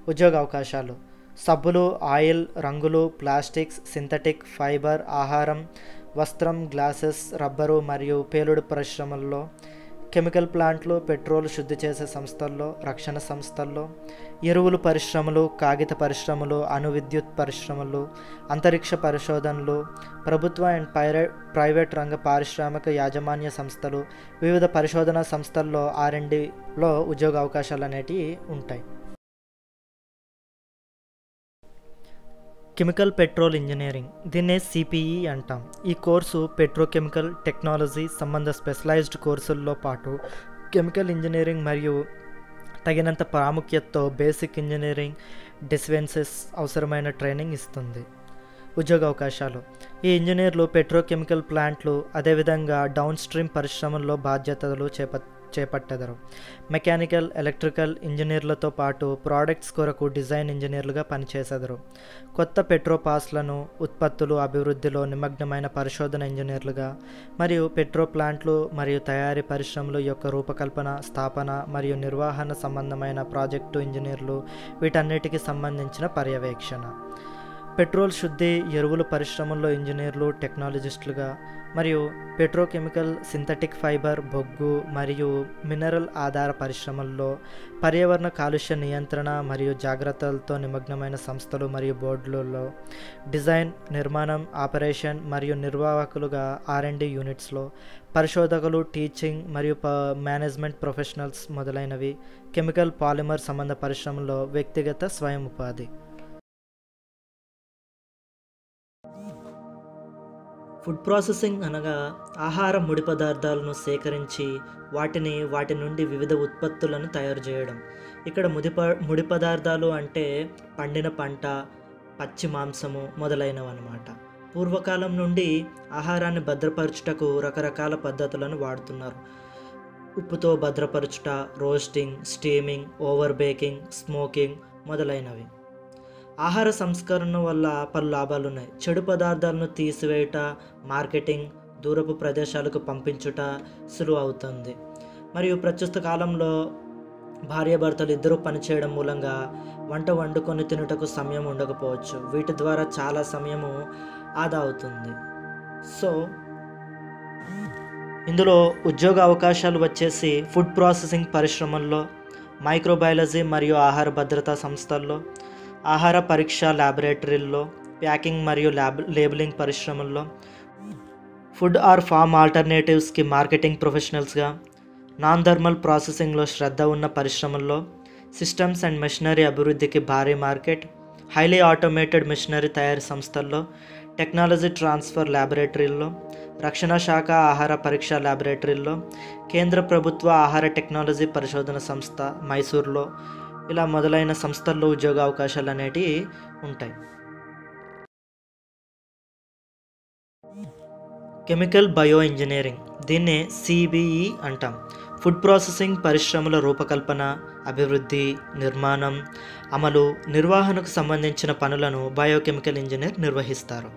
ఉద్యోగ అవకాశాలు. సబ్బులు ఆయిల్ రంగులు ప్లాస్టిక్స్ సింథటిక్ ఫైబర్ ఆహారం వస్త్రం గ్లాసెస్ రబ్బరు మరియు పేలుడు పరిశ్రమల్లో కెమికల్ ప్లాంట్లు పెట్రోల్ శుద్ధి చేసే సంస్థల్లో రక్షణ సంస్థల్లో ఎరువులు పరిశ్రమలు కాగిత పరిశ్రమలు అణు విద్యుత్ పరిశ్రమలు అంతరిక్ష పరిశోధనలు ప్రభుత్వ అండ్ పైరే ప్రైవేట్ రంగ పారిశ్రామిక యాజమాన్య సంస్థలు వివిధ పరిశోధనా సంస్థల్లో ఆర్ఎండిలో ఉద్యోగ అవకాశాలు అనేటివి ఉంటాయి. కెమికల్ పెట్రోల్ ఇంజనీరింగ్ దీన్నే సిపిఈ అంటాం. ఈ కోర్సు పెట్రోకెమికల్ టెక్నాలజీ సంబంధ స్పెషలైజ్డ్ కోర్సుల్లో పాటు కెమికల్ ఇంజనీరింగ్ మరియు తగినంత ప్రాముఖ్యతతో బేసిక్ ఇంజనీరింగ్ డిస్వెన్సెస్ అవసరమైన ట్రైనింగ్ ఇస్తుంది. ఉద్యోగ అవకాశాలు ఈ ఇంజనీర్లు పెట్రోకెమికల్ ప్లాంట్లు అదేవిధంగా డౌన్ స్ట్రీమ్ పరిశ్రమల్లో బాధ్యతలు చేప చేపట్టెదరు. మెకానికల్ ఎలక్ట్రికల్ ఇంజనీర్లతో పాటు ప్రోడక్ట్స్ కొరకు డిజైన్ ఇంజనీర్లుగా పనిచేసెదరు. కొత్త పెట్రోపాస్లను ఉత్పత్తులు అభివృద్ధిలో నిమగ్నమైన పరిశోధన ఇంజనీర్లుగా మరియు పెట్రో ప్లాంట్లు మరియు తయారీ పరిశ్రమలు యొక్క రూపకల్పన స్థాపన మరియు నిర్వహణ సంబంధమైన ప్రాజెక్టు ఇంజనీర్లు వీటన్నిటికి సంబంధించిన పర్యవేక్షణ. పెట్రోల్ శుద్ధి ఎరువుల పరిశ్రమల్లో ఇంజనీర్లు టెక్నాలజిస్టులుగా మరియు పెట్రోకెమికల్ సింథటిక్ ఫైబర్ బొగ్గు మరియు మినరల్ ఆధార పరిశ్రమల్లో పర్యావరణ కాలుష్య నియంత్రణ మరియు జాగ్రత్తలతో నిమగ్నమైన సంస్థలు మరియు బోర్డులలో డిజైన్ నిర్మాణం ఆపరేషన్ మరియు నిర్వాహకులుగా ఆర్ఎండి యూనిట్స్లో పరిశోధకులు టీచింగ్ మరియు ప మేనేజ్మెంట్ ప్రొఫెషనల్స్ మొదలైనవి కెమికల్ పాలిమర్ సంబంధ పరిశ్రమలో వ్యక్తిగత స్వయం ఉపాధి. ఫుడ్ ప్రాసెసింగ్ అనగా ఆహార ముడి పదార్థాలను సేకరించి వాటిని వాటి నుండి వివిధ ఉత్పత్తులను తయారు చేయడం. ఇక్కడ ముడి ప ముడి పదార్థాలు అంటే పండిన పంట పచ్చి మాంసము మొదలైనవి అన్నమాట పూర్వకాలం నుండి ఆహారాన్ని భద్రపరచుటకు రకరకాల పద్ధతులను వాడుతున్నారు. ఉప్పుతో భద్రపరచుట roasting steaming oven baking smoking మొదలైనవి. ఆహార సంస్కరణ వల్ల పలు లాభాలు ఉన్నాయి చెడు పదార్థాలను తీసివేయుట మార్కెటింగ్ దూరపు ప్రదేశాలకు పంపించుట సులువు అవుతుంది మరియు ప్రస్తుత కాలంలో భార్యాభర్తలు ఇద్దరూ పనిచేయడం మూలంగా వంట వండుకొని తినుటకు సమయం ఉండకపోవచ్చు. వీటి ద్వారా చాలా సమయము ఆదా అవుతుంది. సో ఇందులో ఉద్యోగ అవకాశాలు వచ్చేసి ఫుడ్ ప్రాసెసింగ్ పరిశ్రమల్లో మైక్రోబయాలజీ మరియు ఆహార భద్రతా సంస్థల్లో ఆహార పరీక్ష ల్యాబొరేటరీల్లో ప్యాకింగ్ మరియు ల్యాబ్ లేబులింగ్ పరిశ్రమల్లో ఫుడ్ ఆర్ ఫామ్ ఆల్టర్నేటివ్స్కి మార్కెటింగ్ ప్రొఫెషనల్స్గా నాన్ థర్మల్ ప్రాసెసింగ్లో శ్రద్ధ ఉన్న పరిశ్రమల్లో సిస్టమ్స్ అండ్ మెషినరీ అభివృద్ధికి భారీ మార్కెట్ హైలీ ఆటోమేటెడ్ మెషినరీ తయారీ సంస్థల్లో టెక్నాలజీ ట్రాన్స్ఫర్ ల్యాబొరేటరీల్లో రక్షణ శాఖ ఆహార పరీక్ష ల్యాబొరేటరీల్లో కేంద్ర ప్రభుత్వ ఆహార టెక్నాలజీ పరిశోధన సంస్థ మైసూర్లో ఇలా మొదలైన సంస్థల్లో ఉద్యోగ అవకాశాలు అనేటివి ఉంటాయి. కెమికల్ బయో ఇంజనీరింగ్ దీన్నే సిబిఈ అంటాం. ఫుడ్ ప్రాసెసింగ్ పరిశ్రమల రూపకల్పన అభివృద్ధి నిర్మాణం అమలు నిర్వహణకు సంబంధించిన పనులను బయోకెమికల్ ఇంజనీర్ నిర్వహిస్తారు.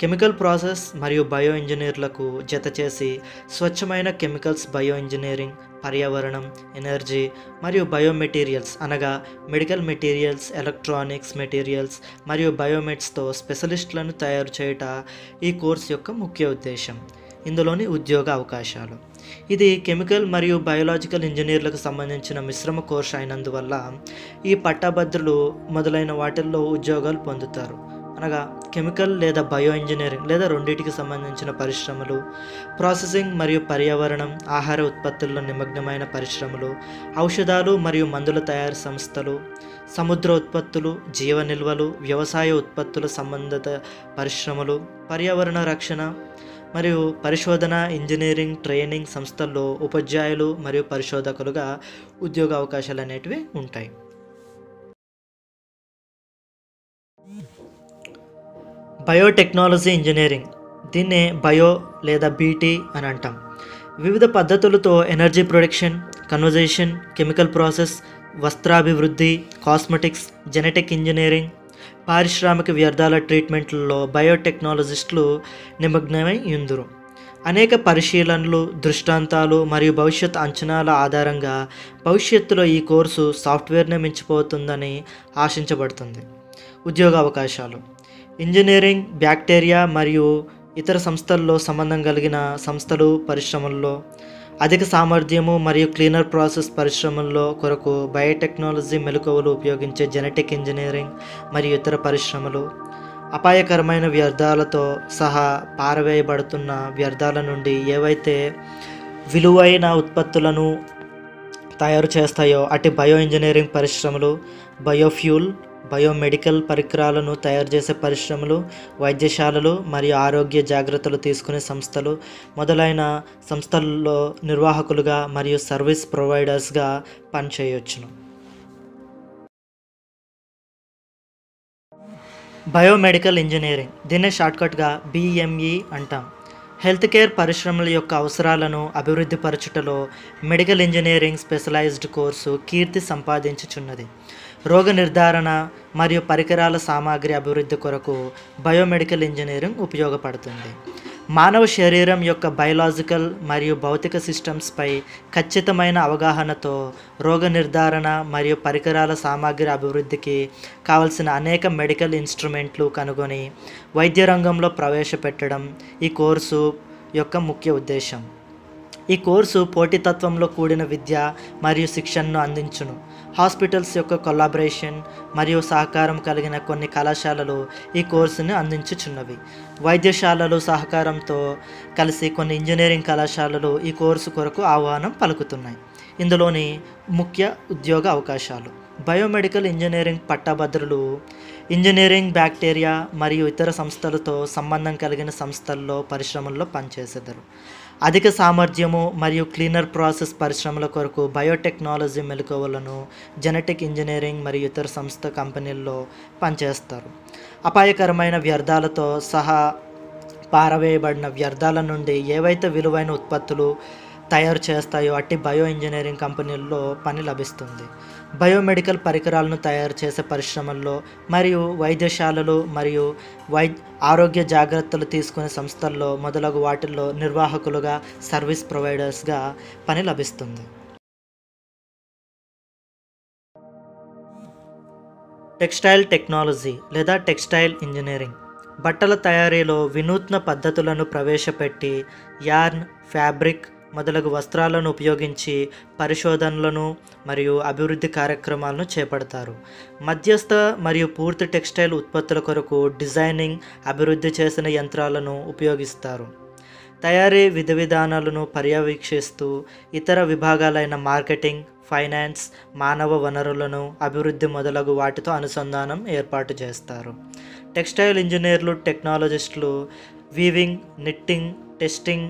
కెమికల్ ప్రాసెస్ మరియు బయో ఇంజనీర్లకు జత చేసి స్వచ్ఛమైన కెమికల్స్ బయో ఇంజనీరింగ్ పర్యావరణం ఎనర్జీ మరియు బయోమెటీరియల్స్ అనగా మెడికల్ మెటీరియల్స్ ఎలక్ట్రానిక్స్ మెటీరియల్స్ మరియు బయోమెట్స్తో స్పెషలిస్టులను తయారు చేయట ఈ కోర్స్ యొక్క ముఖ్య ఉద్దేశం. ఇందులోని ఉద్యోగ అవకాశాలు. ఇది కెమికల్ మరియు బయోలాజికల్ ఇంజనీర్లకు సంబంధించిన మిశ్రమ కోర్సు అయినందువల్ల ఈ పట్టభద్రులు మొదలైన వాటిల్లో ఉద్యోగాలు పొందుతారు. అనగా కెమికల్ లేదా బయో ఇంజనీరింగ్ లేదా రెండింటికి సంబంధించిన పరిశ్రమలు ప్రాసెసింగ్ మరియు పర్యావరణం ఆహార ఉత్పత్తుల్లో నిమగ్నమైన పరిశ్రమలు ఔషధాలు మరియు మందుల తయారీ సంస్థలు సముద్ర ఉత్పత్తులు జీవ నిల్వలు వ్యవసాయ ఉత్పత్తుల సంబంధిత పరిశ్రమలు పర్యావరణ రక్షణ మరియు పరిశోధన ఇంజనీరింగ్ ట్రైనింగ్ సంస్థల్లో ఉపాధ్యాయులు మరియు పరిశోధకులుగా ఉద్యోగ అవకాశాలు అనేటివి ఉంటాయి. Biotechnology engineering. దీన్నే బయో లేదా బీటీ అని అంటాం. వివిధ పద్ధతులతో energy production conversation chemical process వస్త్రాభివృద్ధి cosmetics genetic engineering పారిశ్రామిక వ్యర్థాల ట్రీట్మెంట్లలో బయోటెక్నాలజిస్టులు నిమగ్నమై ఉందరు అనేక పరిశీలనలు దృష్టాంతాలు మరియు భవిష్యత్ అంచనాల ఆధారంగా భవిష్యత్తులో ఈ కోర్సు సాఫ్ట్వేర్నే మించిపోతుందని ఆశించబడుతుంది. ఉద్యోగ అవకాశాలు. ఇంజనీరింగ్ బ్యాక్టీరియా మరియు ఇతర సంస్థల్లో సంబంధం కలిగిన సంస్థలు పరిశ్రమల్లో అధిక సామర్థ్యము మరియు క్లీనర్ ప్రాసెస్ పరిశ్రమల్లో కొరకు బయోటెక్నాలజీ మెలకువలు ఉపయోగించే జెనెటిక్ ఇంజనీరింగ్ మరియు ఇతర పరిశ్రమలు. అపాయకరమైన వ్యర్థాలతో సహా పారవేయబడుతున్న వ్యర్థాల నుండి ఏవైతే విలువైన ఉత్పత్తులను తయారు చేస్తాయో అటు బయో ఇంజనీరింగ్ పరిశ్రమలు బయోఫ్యూల్ బయోమెడికల్ పరికరాలను తయారు చేసే పరిశ్రమలు వైద్యశాలలు మరియు ఆరోగ్య జాగ్రత్తలు తీసుకునే సంస్థలు మొదలైన సంస్థల్లో నిర్వాహకులుగా మరియు సర్వీస్ ప్రొవైడర్స్గా పనిచేయవచ్చును బయోమెడికల్ ఇంజనీరింగ్ దీన్నే షార్ట్కట్గా బిఎంఈ అంటాం. హెల్త్ కేర్ పరిశ్రమల యొక్క అవసరాలను అభివృద్ధి పరచుటలో మెడికల్ ఇంజనీరింగ్ స్పెషలైజ్డ్ కోర్సు కీర్తి సంపాదించుచున్నది. రోగ నిర్ధారణ మరియు పరికరాల సామాగ్రి అభివృద్ధి కొరకు బయోమెడికల్ ఇంజనీరింగ్ ఉపయోగపడుతుంది. మానవ శరీరం యొక్క బయలాజికల్ మరియు భౌతిక సిస్టమ్స్పై ఖచ్చితమైన అవగాహనతో రోగ నిర్ధారణ మరియు పరికరాల సామాగ్రి అభివృద్ధికి కావలసిన అనేక మెడికల్ ఇన్స్ట్రుమెంట్లు కనుగొని వైద్య రంగంలో ప్రవేశపెట్టడం ఈ కోర్సు యొక్క ముఖ్య ఉద్దేశం. ఈ కోర్సు పోటీతత్వంలో కూడిన విద్య మరియు శిక్షణను అందించును. హాస్పిటల్స్ యొక్క కొలాబరేషన్ మరియు సహకారం కలిగిన కొన్ని కళాశాలలు ఈ కోర్సుని అందించుచున్నవి. వైద్యశాలలు సహకారంతో కలిసి కొన్ని ఇంజనీరింగ్ కళాశాలలు ఈ కోర్సు కొరకు ఆహ్వానం పలుకుతున్నాయి. ఇందులోని ముఖ్య ఉద్యోగ అవకాశాలు. బయోమెడికల్ ఇంజనీరింగ్ పట్టభద్రులు ఇంజనీరింగ్ బ్యాక్టీరియా మరియు ఇతర సంస్థలతో సంబంధం కలిగిన సంస్థల్లో పరిశ్రమల్లో పనిచేసేదారు. అధిక సామర్థ్యము మరియు క్లీనర్ ప్రాసెస్ పరిశ్రమల కొరకు బయోటెక్నాలజీ మెలకువలను జెనెటిక్ ఇంజనీరింగ్ మరియు ఇతర సంస్థ కంపెనీల్లో పనిచేస్తారు. అపాయకరమైన వ్యర్థాలతో సహా పారవేయబడిన వ్యర్థాల నుండి ఏవైతే విలువైన ఉత్పత్తులు తయారు చేస్తాయో అట్టి బయో ఇంజనీరింగ్ కంపెనీల్లో పని లభిస్తుంది. బయోమెడికల్ పరికరాలను తయారు చేసే పరిశ్రమల్లో మరియు వైద్యశాలలు మరియు వై ఆరోగ్య జాగ్రత్తలు తీసుకునే సంస్థల్లో మొదలగు వాటిల్లో నిర్వాహకులుగా సర్వీస్ ప్రొవైడర్స్గా పని లభిస్తుంది. టెక్స్టైల్ టెక్నాలజీ లేదా టెక్స్టైల్ ఇంజనీరింగ్. బట్టల తయారీలో వినూత్న పద్ధతులను ప్రవేశపెట్టి యార్న్ ఫ్యాబ్రిక్ మొదలగు వస్త్రాలను ఉపయోగించి పరిశోధనలను మరియు అభివృద్ధి కార్యక్రమాలను చేపడతారు. మధ్యస్థ మరియు పూర్తి టెక్స్టైల్ ఉత్పత్తుల కొరకు డిజైనింగ్ అభివృద్ధి చేసిన యంత్రాలను ఉపయోగిస్తారు. తయారీ విధి విధానాలను పర్యవేక్షిస్తూ ఇతర విభాగాలైన మార్కెటింగ్ ఫైనాన్స్ మానవ వనరులను అభివృద్ధి మొదలగు వాటితో అనుసంధానం ఏర్పాటు చేస్తారు. టెక్స్టైల్ ఇంజనీర్లు టెక్నాలజిస్టులు వీవింగ్ నిట్టింగ్ టెస్టింగ్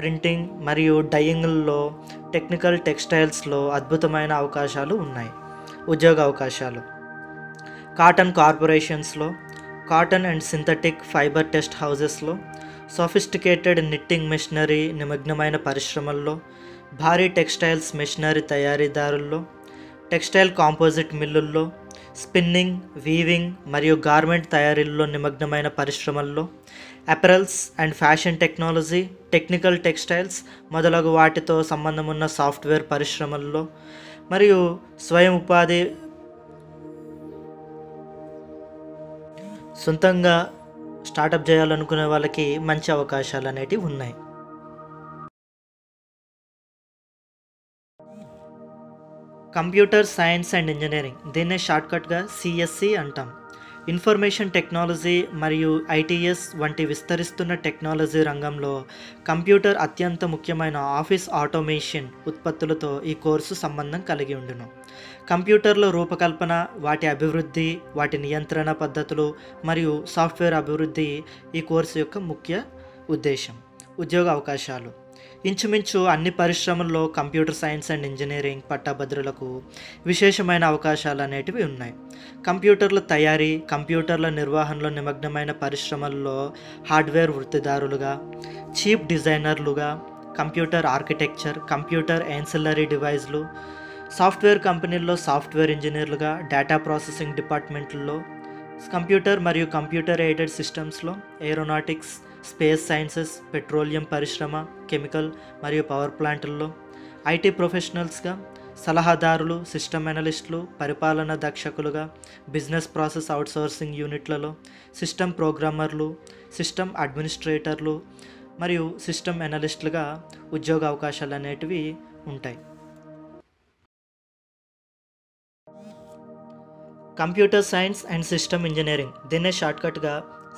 ప్రింటింగ్ మరియు డయింగ్లో టెక్నికల్ టెక్స్టైల్స్లో అద్భుతమైన అవకాశాలు ఉన్నాయి. ఉద్యోగ అవకాశాలు. Cotton కార్పొరేషన్స్లో cotton and synthetic fibre test హౌజెస్లో sophisticated knitting machinery నిమగ్నమైన పరిశ్రమల్లో భారీ టెక్స్టైల్స్ మెషినరీ తయారీదారుల్లో టెక్స్టైల్ కాంపోజిట్ మిల్లుల్లో స్పిన్నింగ్ వీవింగ్ మరియు గార్మెంట్ తయారీల్లో నిమగ్నమైన పరిశ్రమల్లో apparels and fashion technology technical textiles మొదలగు వాటితో సంబంధం ఉన్న సాఫ్ట్వేర్ పరిశ్రమల్లో మరియు స్వయం ఉపాధి సొంతంగా స్టార్టప్ చేయాలనుకునే వాళ్ళకి మంచి అవకాశాలు అనేటివి ఉన్నాయి. Computer science and engineering. దీన్నే షార్ట్కట్గా సిఎస్సి అంటాం. ఇన్ఫర్మేషన్ టెక్నాలజీ మరియు ఐటీఎస్ వంటి విస్తరిస్తున్న టెక్నాలజీ రంగంలో కంప్యూటర్ అత్యంత ముఖ్యమైన ఆఫీస్ ఆటోమేషన్ ఉత్పత్తులతో ఈ కోర్సు సంబంధం కలిగి ఉండును. కంప్యూటర్ల రూపకల్పన వాటి అభివృద్ధి వాటి నియంత్రణ పద్ధతులు మరియు సాఫ్ట్వేర్ అభివృద్ధి ఈ కోర్సు యొక్క ముఖ్య ఉద్దేశం. ఉద్యోగ అవకాశాలు. ఇంచుమించు అన్ని పరిశ్రమల్లో కంప్యూటర్ సైన్స్ అండ్ ఇంజనీరింగ్ పట్టభద్రులకు విశేషమైన అవకాశాలు అనేటివి ఉన్నాయి. కంప్యూటర్ల తయారీ కంప్యూటర్ల నిర్వహణలో నిమగ్నమైన పరిశ్రమల్లో హార్డ్వేర్ వృత్తిదారులుగా చీప్ డిజైనర్లుగా కంప్యూటర్ ఆర్కిటెక్చర్ కంప్యూటర్ యాన్సిలరీ డివైజ్లు సాఫ్ట్వేర్ కంపెనీల్లో సాఫ్ట్వేర్ ఇంజనీర్లుగా డేటా ప్రాసెసింగ్ డిపార్ట్మెంట్లో కంప్యూటర్ మరియు కంప్యూటర్ ఎయిడెడ్ సిస్టమ్స్లో ఏరోనాటిక్స్ స్పేస్ సైన్సెస్ పెట్రోలియం పరిశ్రమ కెమికల్ మరియు పవర్ ప్లాంట్లలో ఐటీ ప్రొఫెషనల్స్గా సలహాదారులు సిస్టమ్ అనలిస్టులు పరిపాలన దక్షకులుగా బిజినెస్ ప్రాసెస్ అవుట్సోర్సింగ్ యూనిట్లలో సిస్టమ్ ప్రోగ్రామర్లు సిస్టమ్ అడ్మినిస్ట్రేటర్లు మరియు సిస్టమ్ అనలిస్టులుగా ఉద్యోగ అవకాశాలు అనేటివి ఉంటాయి. Computer science and system engineering దీన్నే షార్ట్కట్గా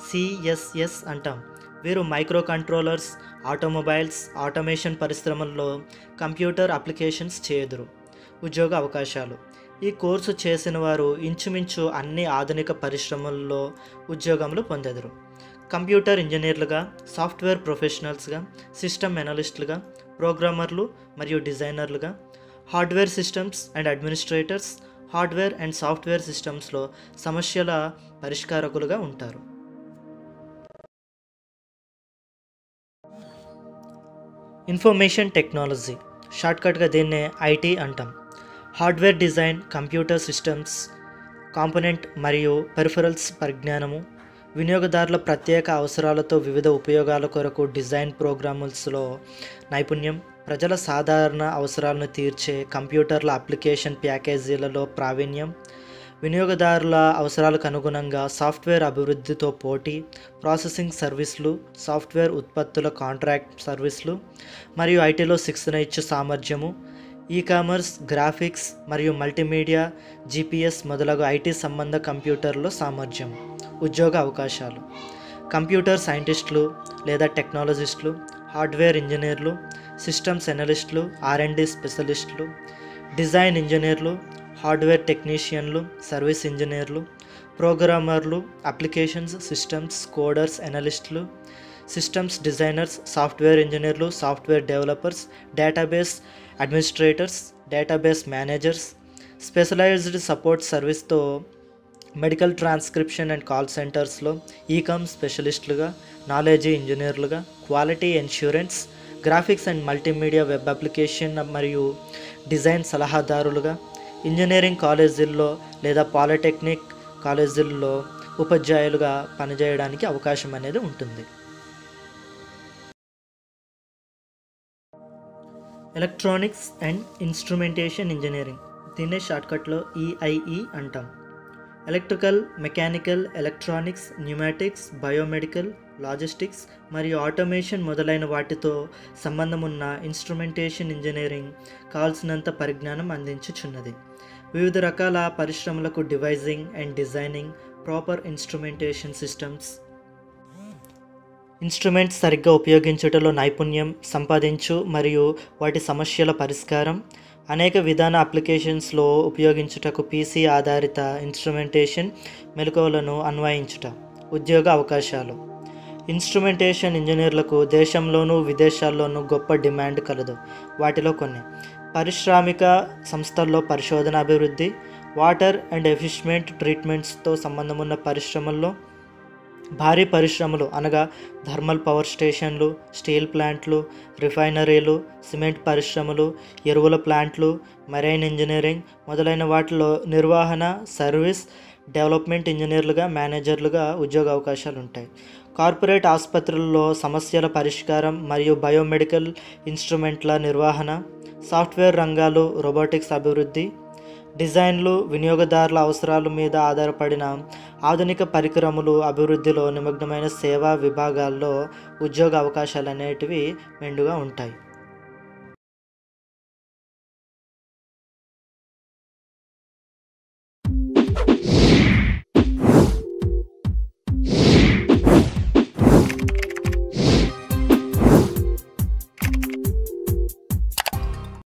సిఎస్ఎస్ అంటాం. వీరు మైక్రో కంట్రోలర్స్ ఆటోమొబైల్స్ ఆటోమేషన్ పరిశ్రమల్లో కంప్యూటర్ అప్లికేషన్స్ చేయుదురు ఉద్యోగ అవకాశాలు. ఈ కోర్సు చేసిన వారు ఇంచుమించు అన్ని ఆధునిక పరిశ్రమల్లో ఉద్యోగములు పొందెదరు. కంప్యూటర్ ఇంజనీర్లుగా సాఫ్ట్వేర్ ప్రొఫెషనల్స్గా సిస్టమ్ ఎనలిస్టులుగా ప్రోగ్రామర్లు మరియు డిజైనర్లుగా hardware systems and administrators hardware and software సిస్టమ్స్లో సమస్యల పరిష్కారకులుగా ఉంటారు. ఇన్ఫర్మేషన్ టెక్నాలజీ షార్ట్కట్గా దీన్నే ఐటీ అంటాం. Hardware design computer systems component మరియు పెరిఫరల్స్ పరిజ్ఞానము వినియోగదారుల ప్రత్యేక అవసరాలతో వివిధ ఉపయోగాల కొరకు డిజైన్ ప్రోగ్రామ్స్లో నైపుణ్యం ప్రజల సాధారణ అవసరాలను తీర్చే కంప్యూటర్ల అప్లికేషన్ ప్యాకేజీలలో ప్రావీణ్యం వినియోగదారుల అవసరాలకు అనుగుణంగా సాఫ్ట్వేర్ అభివృద్ధితో పోటీ ప్రాసెసింగ్ సర్వీసులు సాఫ్ట్వేర్ ఉత్పత్తుల కాంట్రాక్ట్ సర్వీసులు మరియు ఐటీలో శిక్షణ ఇచ్చే సామర్థ్యము ఈ కామర్స్ గ్రాఫిక్స్ మరియు మల్టీమీడియా జీపీఎస్ మొదలగు ఐటీ సంబంధ కంప్యూటర్లో సామర్థ్యం ఉద్యోగ అవకాశాలు. కంప్యూటర్ సైంటిస్టులు లేదా టెక్నాలజిస్టులు హార్డ్వేర్ ఇంజనీర్లు సిస్టమ్స్ ఎనలిస్టులు ఆర్ అండ్ డి స్పెషలిస్టులు డిజైన్ ఇంజనీర్లు హార్డ్వేర్ టెక్నీషియన్లు సర్వీస్ ఇంజనీర్లు ప్రోగ్రామర్లు అప్లికేషన్స్ సిస్టమ్స్ కోడర్స్ ఎనలిస్టులు సిస్టమ్స్ డిజైనర్స్ సాఫ్ట్వేర్ ఇంజనీర్లు software developers database administrators database managers specialised support సర్వీస్తో medical transcription and call సెంటర్స్లో ఈకామ్ స్పెషలిస్టులుగా knowledge ఇంజనీర్లుగా quality insurance graphics and multimedia web application మరియు డిజైన్ సలహాదారులుగా ఇంజనీరింగ్ కాలేజీల్లో లేదా పాలిటెక్నిక్ కాలేజీల్లో ఉపాధ్యాయులుగా పనిచేయడానికి అవకాశం అనేది ఉంటుంది. Electronics and instrumentation engineering. దీన్నే షార్ట్కట్లో ఈఐఈ అంటాం. Electrical mechanical electronics pneumatics biomedical logistics మరియు ఆటోమేషన్ మొదలైన వాటితో సంబంధం ఉన్న ఇన్స్ట్రుమెంటేషన్ ఇంజనీరింగ్ కావాల్సినంత పరిజ్ఞానం అందించుచున్నది. వివిధ రకాల పరిశ్రమలకు devising and designing proper instrumentation systems. Instruments సరిగ్గా ఉపయోగించుటలో నైపుణ్యం సంపాదించు మరియు వాటి సమస్యల పరిష్కారం. అనేక విధాన అప్లికేషన్స్లో ఉపయోగించుటకు పీసీ ఆధారిత ఇన్స్ట్రుమెంటేషన్ మెలకువలను అన్వయించుట ఉద్యోగ అవకాశాలు. ఇన్స్ట్రుమెంటేషన్ ఇంజనీర్లకు దేశంలోనూ విదేశాల్లోనూ గొప్ప డిమాండ్ కలదు. వాటిలో కొన్ని. పారిశ్రామిక సంస్థల్లో పరిశోధన అభివృద్ధి వాటర్ అండ్ ఎఫిష్మెంట్ ట్రీట్మెంట్స్తో సంబంధం ఉన్న పరిశ్రమల్లో భారీ పరిశ్రమలు అనగా థర్మల్ పవర్ స్టేషన్లు స్టీల్ ప్లాంట్లు రిఫైనరీలు సిమెంట్ పరిశ్రమలు ఎరువుల ప్లాంట్లు మెరైన్ ఇంజనీరింగ్ మొదలైన వాటిలో నిర్వహణ సర్వీస్ డెవలప్మెంట్ ఇంజనీర్లుగా మేనేజర్లుగా ఉద్యోగ అవకాశాలు ఉంటాయి కార్పొరేట్ ఆసుపత్రుల్లో సమస్యల పరిష్కారం మరియు బయోమెడికల్ ఇన్స్ట్రుమెంట్ల నిర్వహణ సాఫ్ట్వేర్ రంగాలు రోబోటిక్స్ అభివృద్ధి డిజైన్లు వినియోగదారుల అవసరాల మీద ఆధారపడిన ఆధునిక పరికరములు అభివృద్ధిలో నిమగ్నమైన సేవా విభాగాల్లో ఉద్యోగ అవకాశాలు అనేటివి మెండుగా ఉంటాయి.